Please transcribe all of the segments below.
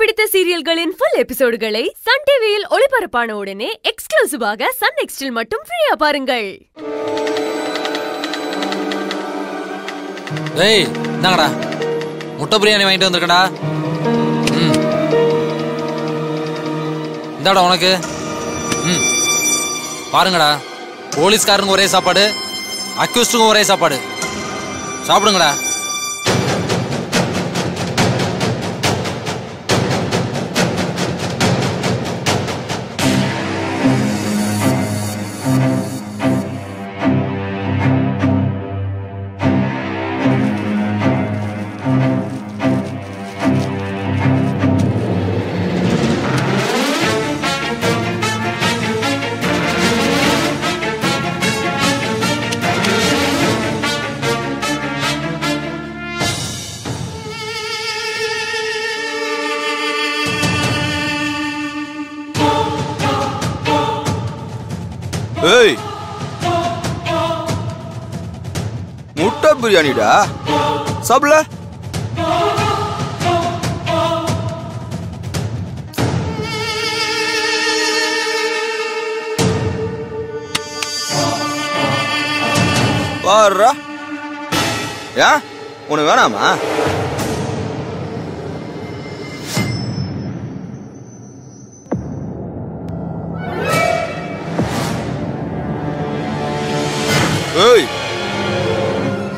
பிடித்த சீரியல்களின் full எபிசோடுகளை Sun டிவியில் ஒளிபரப்பான உடனே எக்ஸ்க்ளூசிவாக சன் நெக்ஸ்டில் மட்டும் ஃப்ரீயா பாருங்கள். ஏய் இந்தாங்கடா. முட்டை பிரியாணி வாங்கிட்டு வந்திருக்கடா ம். இந்தாடா உனக்கு. ம். பாருங்கடா. போலீஸ்காரனுக்கு ஒரே சாப்பாடு அக்யூஸ்டுக்கும் ஒரே சாப்பாடு. சாப்பிடுங்கடா. ஏய். முட்டை பிரியாணிடா? சாப்பிடல? பாருடா ஏன்? உனக்கு வேணாமா? ஏய்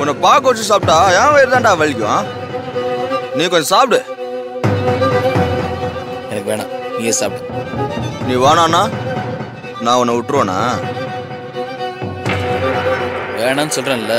உன்னை பார்க்க வச்சு சாப்பிட்டா ஏன் வயிறு தான்டா வலிக்கும் நீ கொஞ்சம் சாப்பிடு. எனக்கு வேணாம் நீ சாப்பிடு. நீ வேணாண்ணா நான் உன்னை விட்டுருவேண்ணா வேணான்னு சொல்கிறேன்ல